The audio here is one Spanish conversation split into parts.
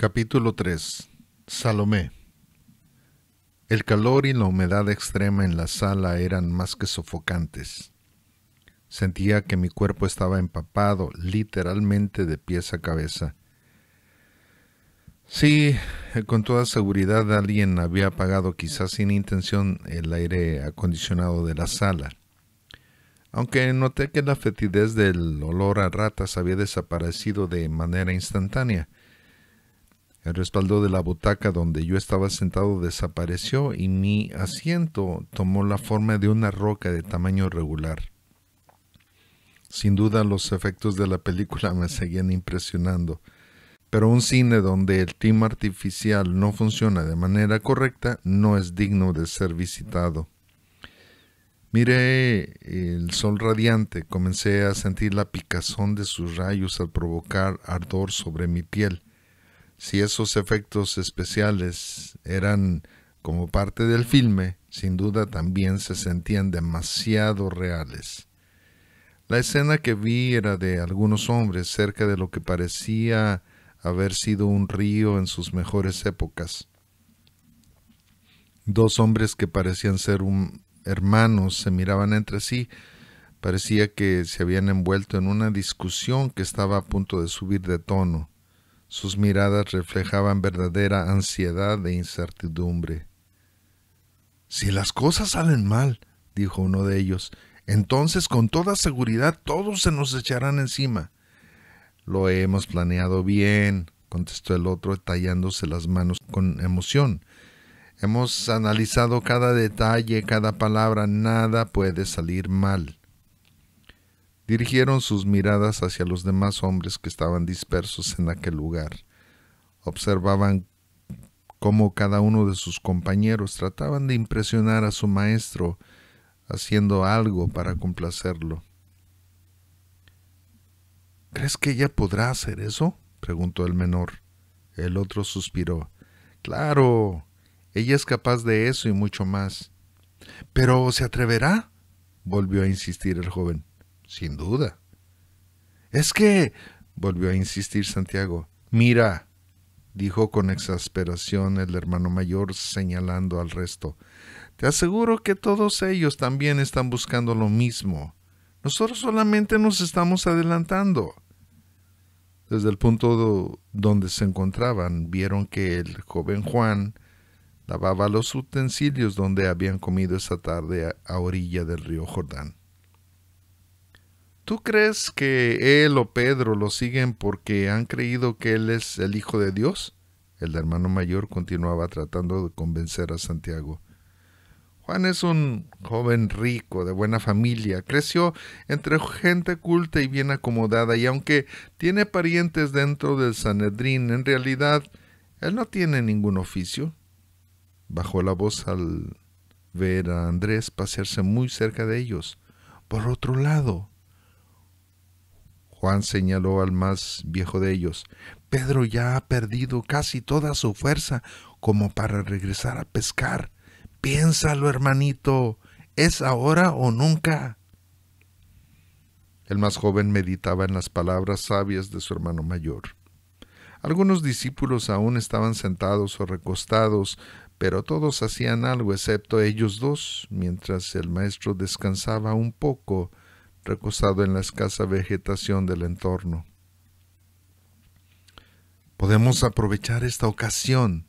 Capítulo 3 Salomé El calor y la humedad extrema en la sala eran más que sofocantes. Sentía que mi cuerpo estaba empapado literalmente de pies a cabeza. Sí, con toda seguridad alguien había apagado quizás sin intención el aire acondicionado de la sala. Aunque noté que la fetidez del olor a ratas había desaparecido de manera instantánea, el respaldo de la butaca donde yo estaba sentado desapareció y mi asiento tomó la forma de una roca de tamaño regular. Sin duda los efectos de la película me seguían impresionando, pero un cine donde el clima artificial no funciona de manera correcta no es digno de ser visitado. Miré el sol radiante, comencé a sentir la picazón de sus rayos al provocar ardor sobre mi piel si esos efectos especiales eran como parte del filme, sin duda también se sentían demasiado reales. La escena que vi era de algunos hombres cerca de lo que parecía haber sido un río en sus mejores épocas. Dos hombres que parecían ser hermanos se miraban entre sí. Parecía que se habían envuelto en una discusión que estaba a punto de subir de tono. Sus miradas reflejaban verdadera ansiedad e incertidumbre. Si las cosas salen mal, dijo uno de ellos, entonces con toda seguridad todos se nos echarán encima. Lo hemos planeado bien, contestó el otro, tallándose las manos con emoción. Hemos analizado cada detalle, cada palabra, nada puede salir mal dirigieron sus miradas hacia los demás hombres que estaban dispersos en aquel lugar. Observaban cómo cada uno de sus compañeros trataban de impresionar a su maestro, haciendo algo para complacerlo. ¿Crees que ella podrá hacer eso? preguntó el menor. El otro suspiró. Claro, ella es capaz de eso y mucho más. ¿Pero se atreverá? volvió a insistir el joven. Sin duda. Es que, volvió a insistir Santiago, mira, dijo con exasperación el hermano mayor señalando al resto, te aseguro que todos ellos también están buscando lo mismo. Nosotros solamente nos estamos adelantando. Desde el punto donde se encontraban, vieron que el joven Juan lavaba los utensilios donde habían comido esa tarde a orilla del río Jordán. ¿Tú crees que él o Pedro lo siguen porque han creído que él es el Hijo de Dios? El hermano mayor continuaba tratando de convencer a Santiago. Juan es un joven rico, de buena familia, creció entre gente culta y bien acomodada, y aunque tiene parientes dentro del Sanedrín, en realidad él no tiene ningún oficio. Bajó la voz al ver a Andrés pasearse muy cerca de ellos. Por otro lado, Juan señaló al más viejo de ellos. Pedro ya ha perdido casi toda su fuerza como para regresar a pescar. Piénsalo, hermanito. ¿Es ahora o nunca? El más joven meditaba en las palabras sabias de su hermano mayor. Algunos discípulos aún estaban sentados o recostados, pero todos hacían algo excepto ellos dos, mientras el maestro descansaba un poco recostado en la escasa vegetación del entorno. Podemos aprovechar esta ocasión,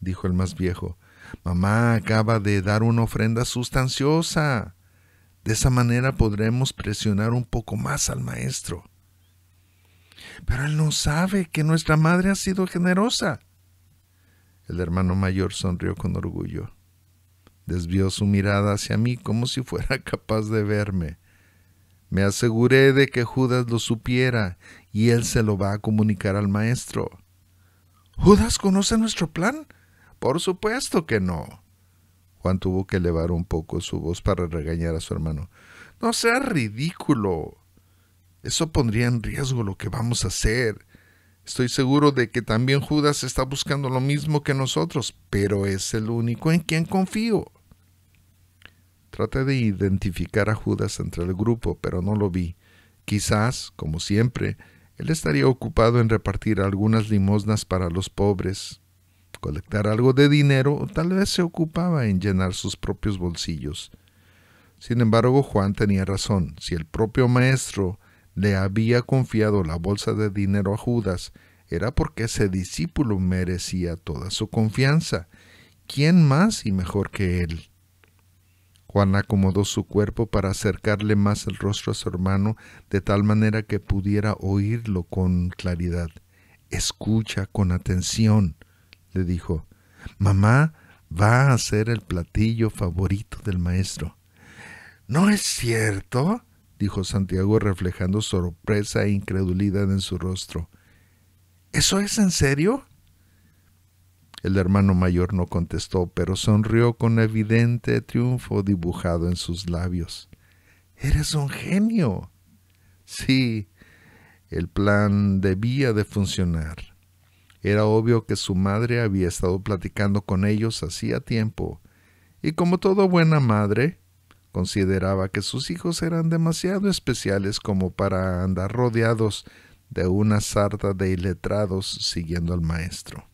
dijo el más viejo. Mamá acaba de dar una ofrenda sustanciosa. De esa manera podremos presionar un poco más al maestro. Pero él no sabe que nuestra madre ha sido generosa. El hermano mayor sonrió con orgullo. Desvió su mirada hacia mí como si fuera capaz de verme. Me aseguré de que Judas lo supiera y él se lo va a comunicar al maestro. ¿Judas conoce nuestro plan? Por supuesto que no. Juan tuvo que elevar un poco su voz para regañar a su hermano. No sea ridículo. Eso pondría en riesgo lo que vamos a hacer. Estoy seguro de que también Judas está buscando lo mismo que nosotros, pero es el único en quien confío. Traté de identificar a Judas entre el grupo, pero no lo vi. Quizás, como siempre, Él estaría ocupado en repartir algunas limosnas para los pobres, colectar algo de dinero o tal vez se ocupaba en llenar sus propios bolsillos. Sin embargo, Juan tenía razón. Si el propio maestro le había confiado la bolsa de dinero a Judas, era porque ese discípulo merecía toda su confianza. ¿Quién más y mejor que él? Juan acomodó su cuerpo para acercarle más el rostro a su hermano de tal manera que pudiera oírlo con claridad. Escucha con atención, le dijo. Mamá va a ser el platillo favorito del maestro. ¿No es cierto? dijo Santiago reflejando sorpresa e incredulidad en su rostro. ¿Eso es en serio? El hermano mayor no contestó, pero sonrió con evidente triunfo dibujado en sus labios. Eres un genio. Sí, el plan debía de funcionar. Era obvio que su madre había estado platicando con ellos hacía tiempo, y como toda buena madre, consideraba que sus hijos eran demasiado especiales como para andar rodeados de una sarta de iletrados siguiendo al maestro.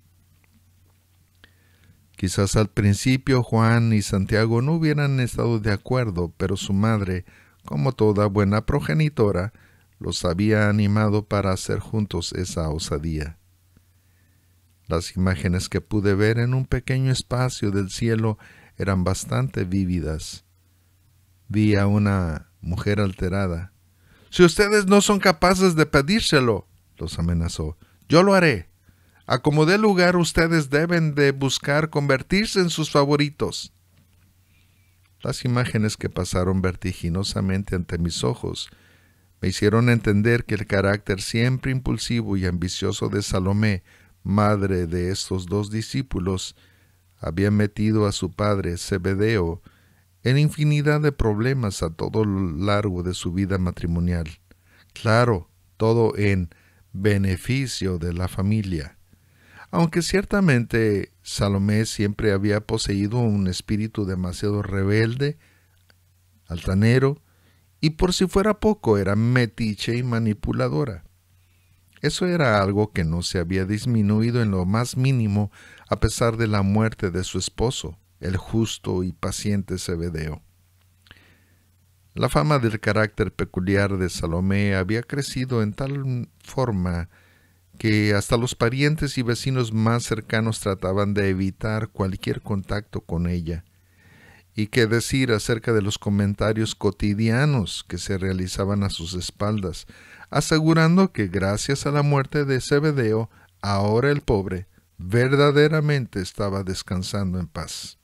Quizás al principio Juan y Santiago no hubieran estado de acuerdo, pero su madre, como toda buena progenitora, los había animado para hacer juntos esa osadía. Las imágenes que pude ver en un pequeño espacio del cielo eran bastante vívidas. Vi a una mujer alterada. Si ustedes no son capaces de pedírselo, los amenazó, yo lo haré. A como dé lugar, ustedes deben de buscar convertirse en sus favoritos. Las imágenes que pasaron vertiginosamente ante mis ojos me hicieron entender que el carácter siempre impulsivo y ambicioso de Salomé, madre de estos dos discípulos, había metido a su padre Zebedeo en infinidad de problemas a todo lo largo de su vida matrimonial. Claro, todo en beneficio de la familia. Aunque ciertamente Salomé siempre había poseído un espíritu demasiado rebelde, altanero, y por si fuera poco era metiche y manipuladora. Eso era algo que no se había disminuido en lo más mínimo a pesar de la muerte de su esposo, el justo y paciente Zebedeo. La fama del carácter peculiar de Salomé había crecido en tal forma que hasta los parientes y vecinos más cercanos trataban de evitar cualquier contacto con ella. Y qué decir acerca de los comentarios cotidianos que se realizaban a sus espaldas, asegurando que gracias a la muerte de Zebedeo, ahora el pobre verdaderamente estaba descansando en paz.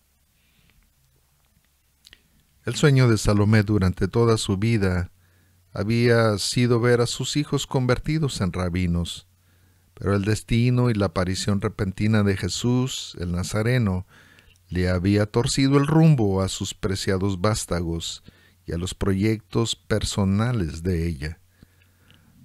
El sueño de Salomé durante toda su vida había sido ver a sus hijos convertidos en rabinos, pero el destino y la aparición repentina de Jesús, el Nazareno, le había torcido el rumbo a sus preciados vástagos y a los proyectos personales de ella.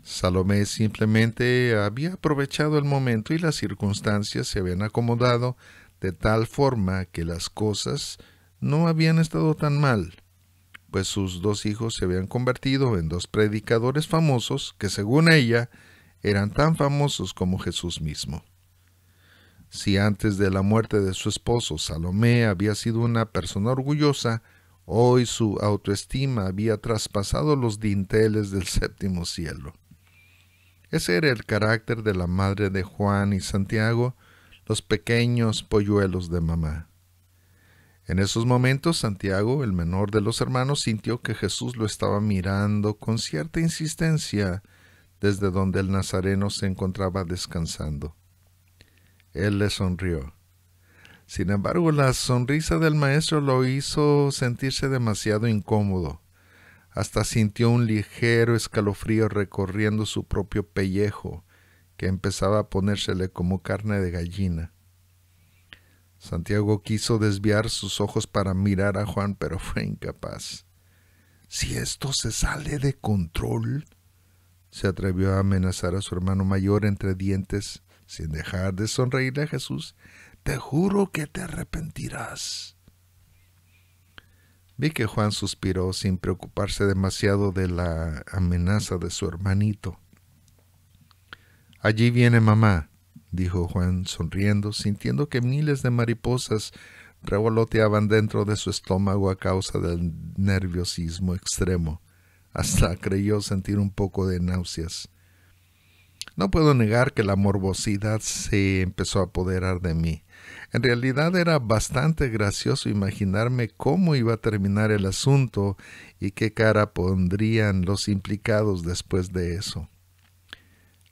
Salomé simplemente había aprovechado el momento y las circunstancias se habían acomodado de tal forma que las cosas no habían estado tan mal, pues sus dos hijos se habían convertido en dos predicadores famosos que, según ella, eran tan famosos como Jesús mismo. Si antes de la muerte de su esposo Salomé había sido una persona orgullosa, hoy su autoestima había traspasado los dinteles del séptimo cielo. Ese era el carácter de la madre de Juan y Santiago, los pequeños polluelos de mamá. En esos momentos Santiago, el menor de los hermanos, sintió que Jesús lo estaba mirando con cierta insistencia desde donde el Nazareno se encontraba descansando. Él le sonrió. Sin embargo, la sonrisa del maestro lo hizo sentirse demasiado incómodo. Hasta sintió un ligero escalofrío recorriendo su propio pellejo, que empezaba a ponérsele como carne de gallina. Santiago quiso desviar sus ojos para mirar a Juan, pero fue incapaz. Si esto se sale de control, se atrevió a amenazar a su hermano mayor entre dientes, sin dejar de sonreírle a Jesús. Te juro que te arrepentirás. Vi que Juan suspiró sin preocuparse demasiado de la amenaza de su hermanito. Allí viene mamá, dijo Juan sonriendo, sintiendo que miles de mariposas revoloteaban dentro de su estómago a causa del nerviosismo extremo. Hasta creyó sentir un poco de náuseas. No puedo negar que la morbosidad se empezó a apoderar de mí. En realidad era bastante gracioso imaginarme cómo iba a terminar el asunto y qué cara pondrían los implicados después de eso.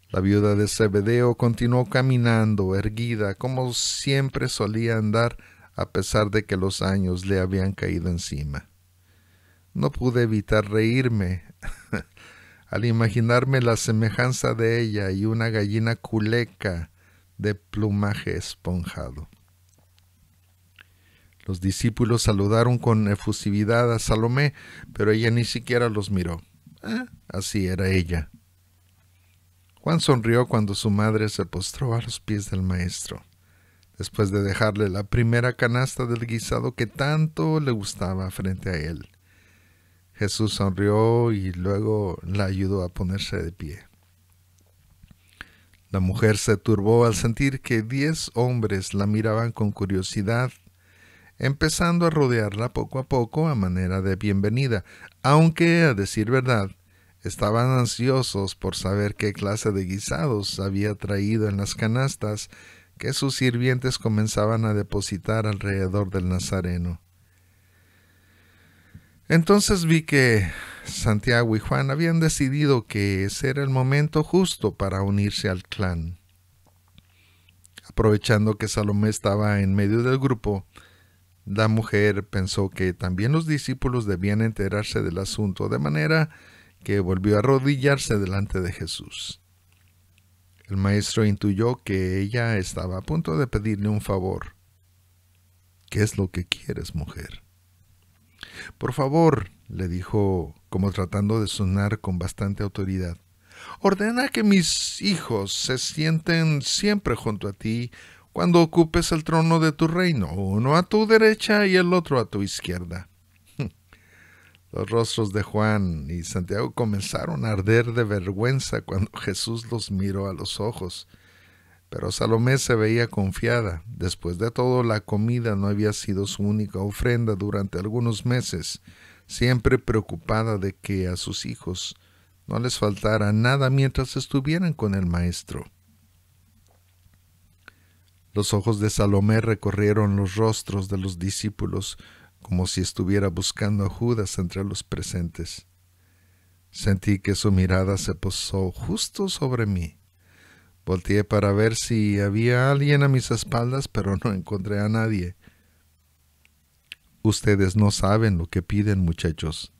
La viuda de Zebedeo continuó caminando, erguida, como siempre solía andar, a pesar de que los años le habían caído encima. No pude evitar reírme al imaginarme la semejanza de ella y una gallina culeca de plumaje esponjado. Los discípulos saludaron con efusividad a Salomé, pero ella ni siquiera los miró. Ah, así era ella. Juan sonrió cuando su madre se postró a los pies del maestro después de dejarle la primera canasta del guisado que tanto le gustaba frente a él. Jesús sonrió y luego la ayudó a ponerse de pie. La mujer se turbó al sentir que diez hombres la miraban con curiosidad, empezando a rodearla poco a poco a manera de bienvenida, aunque, a decir verdad, estaban ansiosos por saber qué clase de guisados había traído en las canastas que sus sirvientes comenzaban a depositar alrededor del Nazareno. Entonces vi que Santiago y Juan habían decidido que ese era el momento justo para unirse al clan. Aprovechando que Salomé estaba en medio del grupo, la mujer pensó que también los discípulos debían enterarse del asunto, de manera que volvió a arrodillarse delante de Jesús. El maestro intuyó que ella estaba a punto de pedirle un favor. ¿Qué es lo que quieres, mujer? Por favor, le dijo, como tratando de sonar con bastante autoridad, ordena que mis hijos se sienten siempre junto a ti cuando ocupes el trono de tu reino, uno a tu derecha y el otro a tu izquierda. Los rostros de Juan y Santiago comenzaron a arder de vergüenza cuando Jesús los miró a los ojos. Pero Salomé se veía confiada. Después de todo, la comida no había sido su única ofrenda durante algunos meses, siempre preocupada de que a sus hijos no les faltara nada mientras estuvieran con el Maestro. Los ojos de Salomé recorrieron los rostros de los discípulos, como si estuviera buscando a Judas entre los presentes. Sentí que su mirada se posó justo sobre mí. Volteé para ver si había alguien a mis espaldas, pero no encontré a nadie. Ustedes no saben lo que piden, muchachos,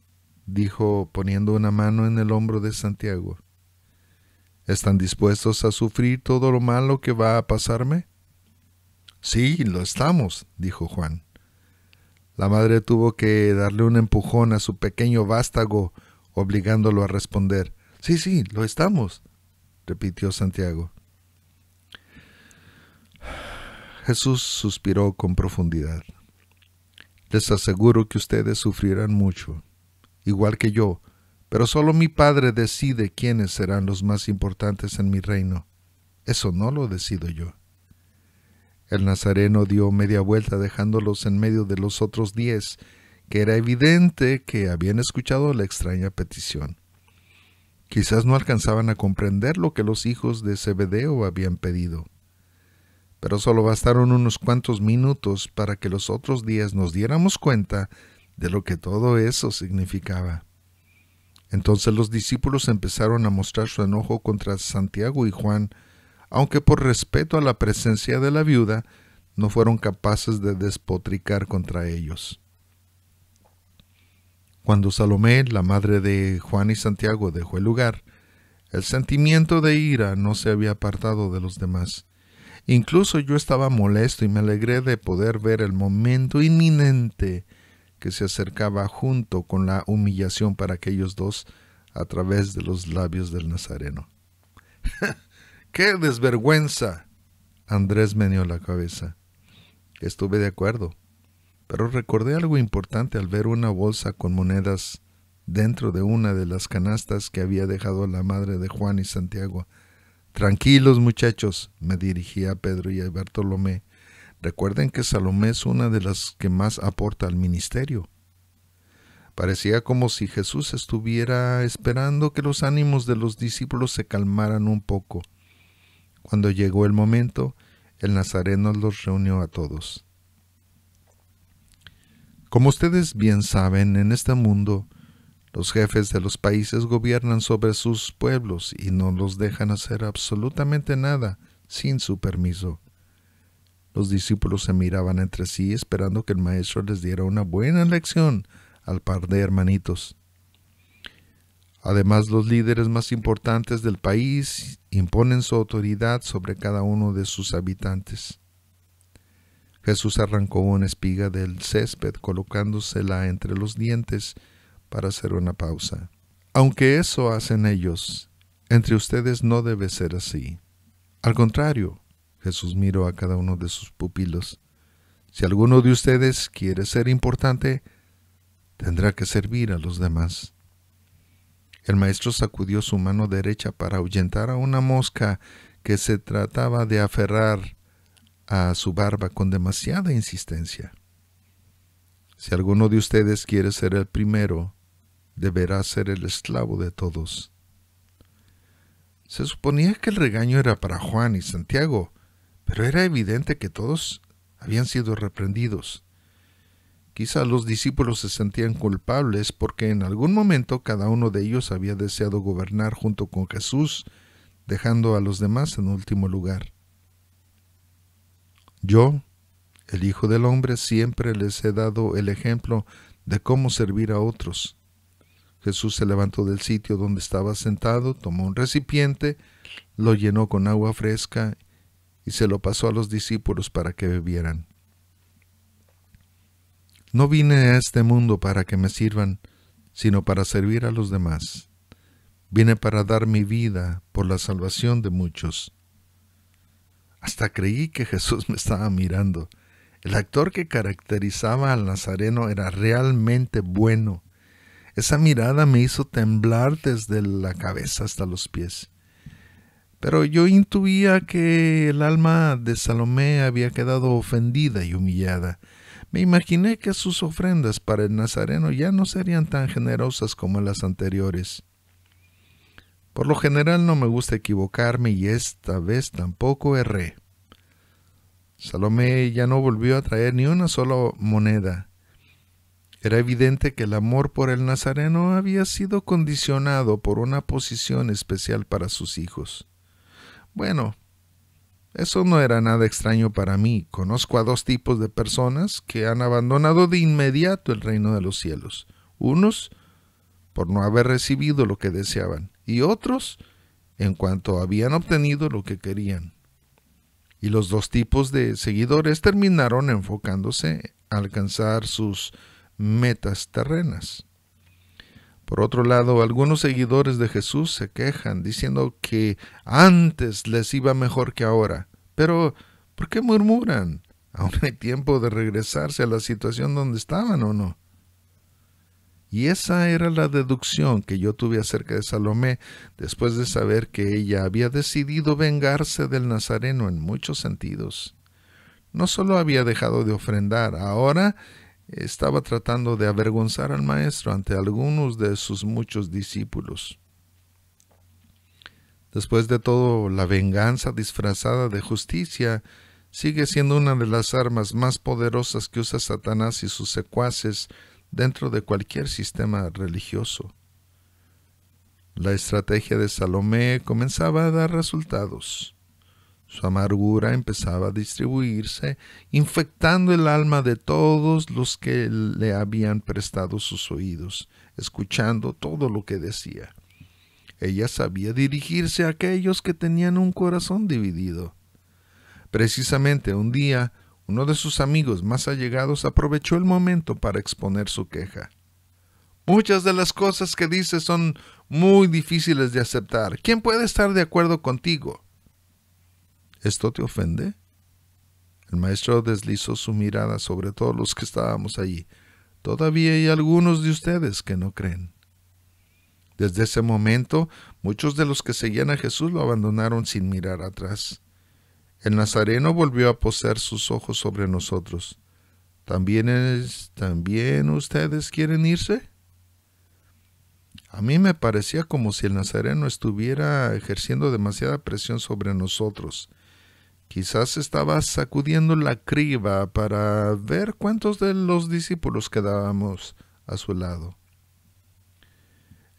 dijo poniendo una mano en el hombro de Santiago. ¿Están dispuestos a sufrir todo lo malo que va a pasarme? Sí, lo estamos, dijo Juan. La madre tuvo que darle un empujón a su pequeño vástago, obligándolo a responder. Sí, sí, lo estamos, repitió Santiago. Jesús suspiró con profundidad. Les aseguro que ustedes sufrirán mucho, igual que yo, pero solo mi Padre decide quiénes serán los más importantes en mi reino. Eso no lo decido yo. El nazareno dio media vuelta dejándolos en medio de los otros diez, que era evidente que habían escuchado la extraña petición. Quizás no alcanzaban a comprender lo que los hijos de Zebedeo habían pedido. Pero solo bastaron unos cuantos minutos para que los otros días nos diéramos cuenta de lo que todo eso significaba. Entonces los discípulos empezaron a mostrar su enojo contra Santiago y Juan, aunque por respeto a la presencia de la viuda no fueron capaces de despotricar contra ellos. Cuando Salomé, la madre de Juan y Santiago, dejó el lugar, el sentimiento de ira no se había apartado de los demás. Incluso yo estaba molesto y me alegré de poder ver el momento inminente que se acercaba junto con la humillación para aquellos dos a través de los labios del Nazareno. ¡Qué desvergüenza! Andrés meneó la cabeza. Estuve de acuerdo, pero recordé algo importante al ver una bolsa con monedas dentro de una de las canastas que había dejado la madre de Juan y Santiago Tranquilos muchachos, me dirigía a Pedro y a Bartolomé. Recuerden que Salomé es una de las que más aporta al ministerio. Parecía como si Jesús estuviera esperando que los ánimos de los discípulos se calmaran un poco. Cuando llegó el momento, el Nazareno los reunió a todos. Como ustedes bien saben, en este mundo, los jefes de los países gobiernan sobre sus pueblos y no los dejan hacer absolutamente nada sin su permiso. Los discípulos se miraban entre sí esperando que el maestro les diera una buena lección al par de hermanitos. Además, los líderes más importantes del país imponen su autoridad sobre cada uno de sus habitantes. Jesús arrancó una espiga del césped colocándosela entre los dientes para hacer una pausa. Aunque eso hacen ellos, entre ustedes no debe ser así. Al contrario, Jesús miró a cada uno de sus pupilos. Si alguno de ustedes quiere ser importante, tendrá que servir a los demás. El maestro sacudió su mano derecha para ahuyentar a una mosca que se trataba de aferrar a su barba con demasiada insistencia. Si alguno de ustedes quiere ser el primero, deberá ser el esclavo de todos. Se suponía que el regaño era para Juan y Santiago, pero era evidente que todos habían sido reprendidos. Quizá los discípulos se sentían culpables porque en algún momento cada uno de ellos había deseado gobernar junto con Jesús, dejando a los demás en último lugar. Yo, el Hijo del Hombre, siempre les he dado el ejemplo de cómo servir a otros. Jesús se levantó del sitio donde estaba sentado, tomó un recipiente, lo llenó con agua fresca y se lo pasó a los discípulos para que bebieran. No vine a este mundo para que me sirvan, sino para servir a los demás. Vine para dar mi vida por la salvación de muchos. Hasta creí que Jesús me estaba mirando. El actor que caracterizaba al Nazareno era realmente bueno esa mirada me hizo temblar desde la cabeza hasta los pies. Pero yo intuía que el alma de Salomé había quedado ofendida y humillada. Me imaginé que sus ofrendas para el Nazareno ya no serían tan generosas como las anteriores. Por lo general no me gusta equivocarme y esta vez tampoco erré. Salomé ya no volvió a traer ni una sola moneda. Era evidente que el amor por el Nazareno había sido condicionado por una posición especial para sus hijos. Bueno, eso no era nada extraño para mí. Conozco a dos tipos de personas que han abandonado de inmediato el reino de los cielos. Unos por no haber recibido lo que deseaban y otros en cuanto habían obtenido lo que querían. Y los dos tipos de seguidores terminaron enfocándose a alcanzar sus metas terrenas. Por otro lado, algunos seguidores de Jesús se quejan diciendo que antes les iba mejor que ahora. Pero, ¿por qué murmuran? Aún hay tiempo de regresarse a la situación donde estaban o no. Y esa era la deducción que yo tuve acerca de Salomé después de saber que ella había decidido vengarse del Nazareno en muchos sentidos. No solo había dejado de ofrendar, ahora estaba tratando de avergonzar al maestro ante algunos de sus muchos discípulos. Después de todo, la venganza disfrazada de justicia sigue siendo una de las armas más poderosas que usa Satanás y sus secuaces dentro de cualquier sistema religioso. La estrategia de Salomé comenzaba a dar resultados. Su amargura empezaba a distribuirse, infectando el alma de todos los que le habían prestado sus oídos, escuchando todo lo que decía. Ella sabía dirigirse a aquellos que tenían un corazón dividido. Precisamente un día, uno de sus amigos más allegados aprovechó el momento para exponer su queja. Muchas de las cosas que dices son muy difíciles de aceptar. ¿Quién puede estar de acuerdo contigo? ¿Esto te ofende? El maestro deslizó su mirada sobre todos los que estábamos allí. Todavía hay algunos de ustedes que no creen. Desde ese momento, muchos de los que seguían a Jesús lo abandonaron sin mirar atrás. El Nazareno volvió a poseer sus ojos sobre nosotros. ¿También, es, ¿También ustedes quieren irse? A mí me parecía como si el Nazareno estuviera ejerciendo demasiada presión sobre nosotros. Quizás estaba sacudiendo la criba para ver cuántos de los discípulos quedábamos a su lado.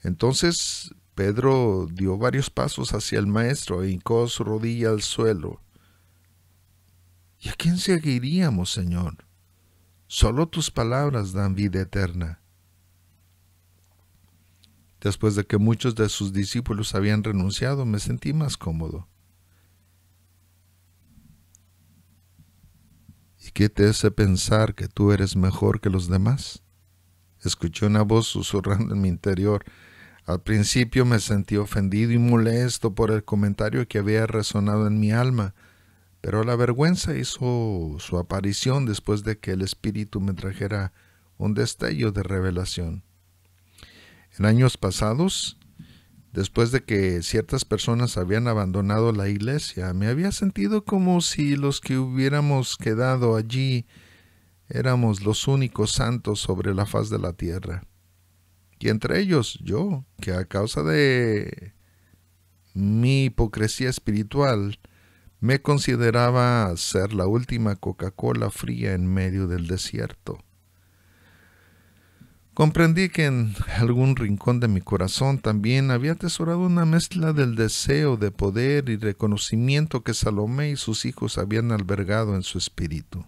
Entonces Pedro dio varios pasos hacia el maestro e hincó su rodilla al suelo. ¿Y a quién seguiríamos, Señor? Solo tus palabras dan vida eterna. Después de que muchos de sus discípulos habían renunciado, me sentí más cómodo. ¿Y qué te hace pensar que tú eres mejor que los demás? Escuché una voz susurrando en mi interior. Al principio me sentí ofendido y molesto por el comentario que había resonado en mi alma, pero la vergüenza hizo su aparición después de que el Espíritu me trajera un destello de revelación. En años pasados, después de que ciertas personas habían abandonado la iglesia, me había sentido como si los que hubiéramos quedado allí éramos los únicos santos sobre la faz de la tierra. Y entre ellos yo, que a causa de mi hipocresía espiritual, me consideraba ser la última Coca-Cola fría en medio del desierto. Comprendí que en algún rincón de mi corazón también había atesorado una mezcla del deseo de poder y reconocimiento que Salomé y sus hijos habían albergado en su espíritu.